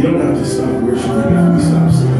You don't have to stop worshiping if you stop singing.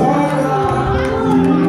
Glória!